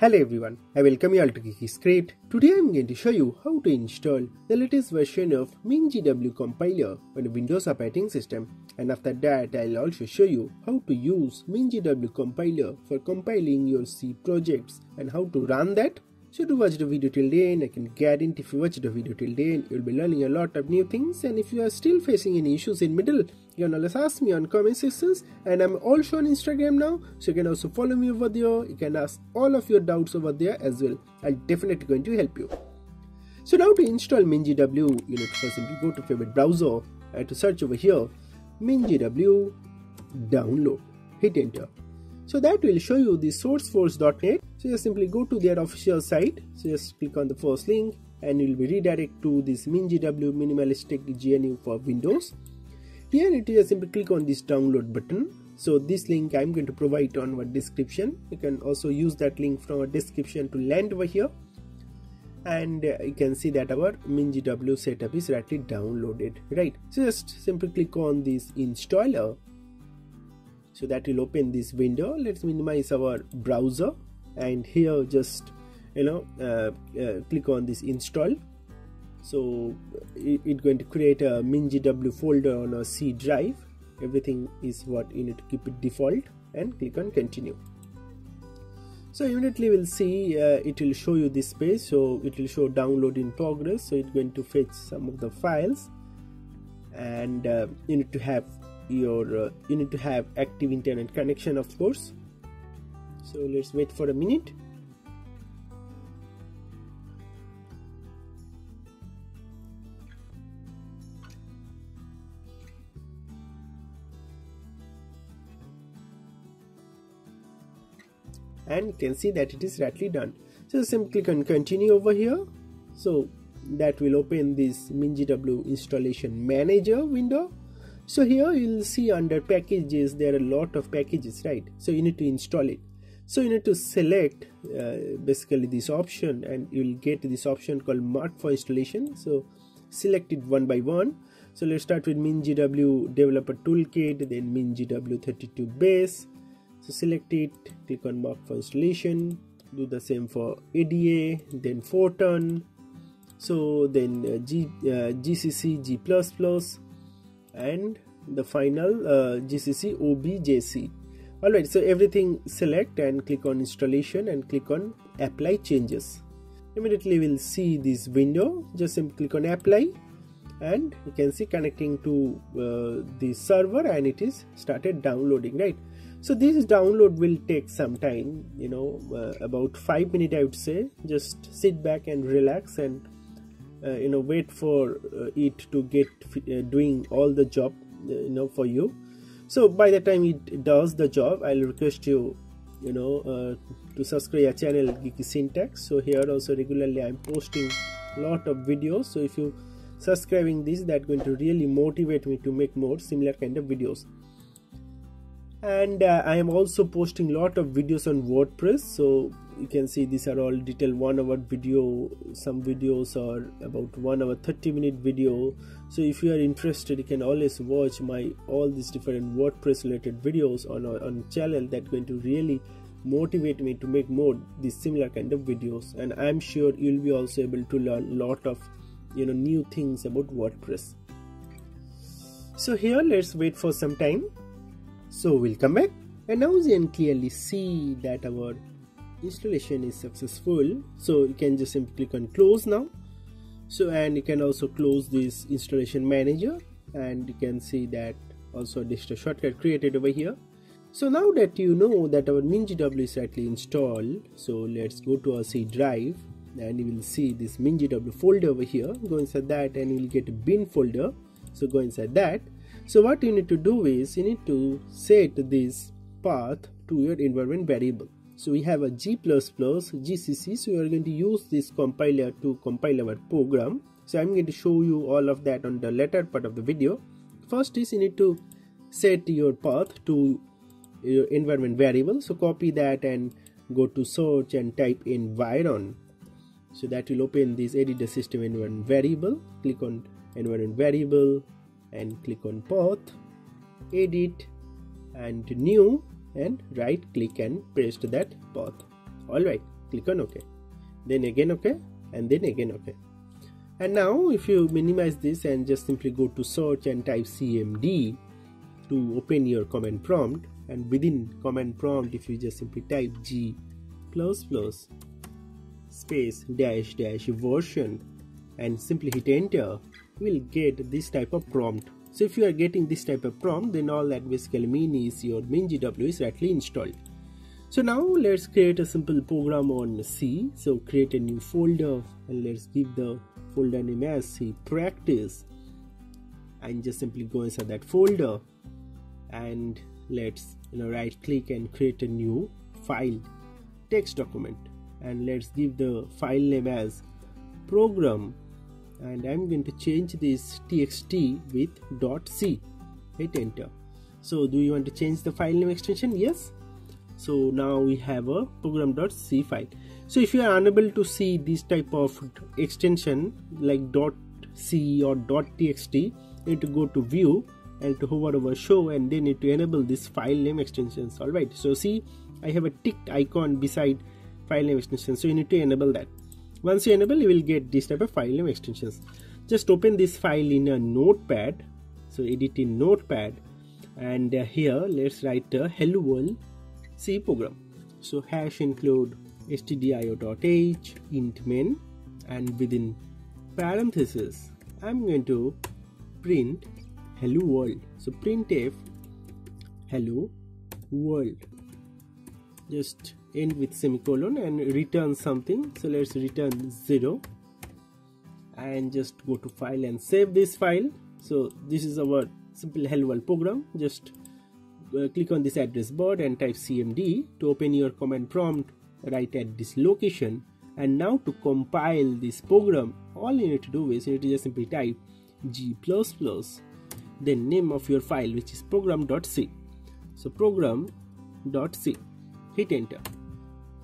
Hello everyone, I welcome you all to Geeky Script. Today I'm going to show you how to install the latest version of MinGW compiler on a Windows operating system. And after that I'll also show you how to use MinGW compiler for compiling your C projects and how to run that so do watch the video till the end, I can guarantee if you watch the video till the end, you'll be learning a lot of new things. And if you are still facing any issues in middle, you can always ask me on comment sections. And I'm also on Instagram now, so you can also follow me over there. You can ask all of your doubts over there as well. I'm definitely going to help you. So now to install MinGW, you need to first simply go to favorite browser and to search over here, MinGW download. Hit enter. So that will show you the sourceforge.net. So just simply go to their official site. So just click on the first link and you'll be redirected to this MinGW minimalistic GNU for Windows. Here it is just simply click on this download button. So this link I'm going to provide on our description. You can also use that link from our description to land over here. And you can see that our MinGW setup is rightly downloaded, right? So just simply click on this installer so that will open this window let's minimize our browser and here just you know uh, uh, click on this install. So it's it going to create a mingw folder on a c drive. Everything is what you need to keep it default and click on continue. So immediately we'll see uh, it will show you this page. So it will show download in progress. So it's going to fetch some of the files. And uh, you need to have your uh, you need to have active internet connection of course so let's wait for a minute. And you can see that it is rightly done. So simply click on continue over here. So that will open this MinGW installation manager window. So here you'll see under packages there are a lot of packages right? So you need to install it so you need to select uh, basically this option and you'll get this option called mark for installation. So select it one by one. So let's start with MinGW developer toolkit then MinGW32 base. So select it click on mark for installation do the same for ADA then Fortran. So then uh, G, uh, GCC G++ and the final uh, GCC OBJC. Alright, so everything select and click on installation and click on apply changes. Immediately we'll see this window, just simply click on apply and you can see connecting to uh, the server and it is started downloading, right? So this download will take some time, you know, uh, about 5 minutes I would say. Just sit back and relax and uh, you know wait for uh, it to get uh, doing all the job you know for you so by the time it does the job i'll request you you know uh, to subscribe our channel geeky syntax. So here also regularly i'm posting a lot of videos. So if you subscribing this that going to really motivate me to make more similar kind of videos and uh, i am also posting a lot of videos on wordpress so you can see these are all detailed one hour video some videos are about one hour 30 minute video. So if you are interested you can always watch my all these different wordpress related videos on on channel that going to really motivate me to make more these similar kind of videos. And i'm sure you'll be also able to learn a lot of you know new things about wordpress. So here let's wait for some time so we'll come back. And now you can clearly see that our installation is successful. So you can just simply click on close now. So and you can also close this installation manager. And you can see that also a shortcut created over here. So now that you know that our MinGW is rightly installed so let's go to our C drive. And you will see this MinGW folder over here. Go inside that and you will get a bin folder. So go inside that so what you need to do is you need to set this path to your environment variable. So we have a G++ GCC. So we are going to use this compiler to compile our program. So I'm going to show you all of that on the later part of the video. First is you need to set your path to your environment variable. So copy that and go to search and type environ. So that will open this edit the system environment variable. Click on environment variable and click on path edit and new and right click and paste that path. Alright click on ok then again ok and then again ok and now if you minimize this and just simply go to search and type cmd to open your command prompt and within command prompt if you just simply type g plus plus space dash dash version and simply hit enter will get this type of prompt. So if you are getting this type of prompt then all that basically means is your MinGW is rightly installed. So now let's create a simple program on C. So create a new folder and let's give the folder name as C practice. And just simply go inside that folder and let's you know right click and create a new file text document. And let's give the file name as program and I'm going to change this txt with .c. Hit enter. So do you want to change the file name extension? Yes. So now we have a program.c file. So if you are unable to see this type of extension like .c or .txt you need to go to view and to hover over show and then need to enable this file name extensions. Alright. So see I have a ticked icon beside file name extension. So you need to enable that once you enable you will get this type of file name extensions. Just open this file in a notepad. So edit in notepad. And uh, here let's write a hello world c program. So hash include stdio.h int main and within parenthesis i'm going to print hello world. So printf hello world. Just end with semicolon and return something. So let's return 0 and just go to file and save this file. So this is our simple hello world program. Just uh, click on this address bar and type cmd to open your command prompt right at this location. And now to compile this program all you need to do is you need to just simply type g++ then name of your file which is program.c so program.c hit enter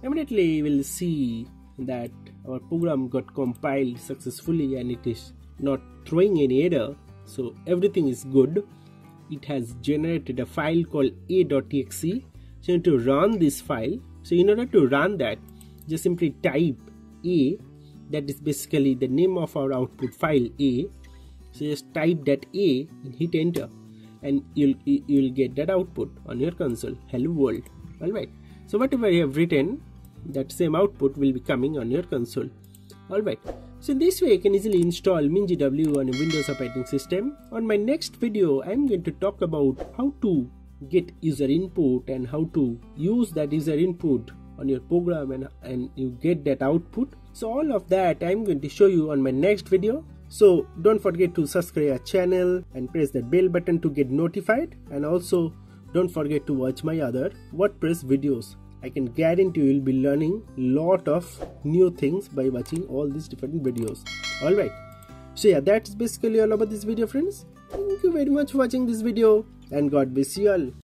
immediately we'll see that our program got compiled successfully and it is not throwing any error. So everything is good. It has generated a file called a.exe so you need to run this file. So in order to run that just simply type a. That is basically the name of our output file a. So just type that a and hit enter. And you'll you'll get that output on your console. Hello world. All right so whatever you have written, that same output will be coming on your console. Alright, so this way you can easily install MinGW on a Windows operating system. On my next video, I am going to talk about how to get user input and how to use that user input on your program and, and you get that output. So all of that I'm going to show you on my next video. So don't forget to subscribe our channel and press the bell button to get notified and also don't forget to watch my other WordPress videos. I can guarantee you will be learning lot of new things by watching all these different videos. Alright. So yeah, that's basically all about this video friends. Thank you very much for watching this video and God bless you all.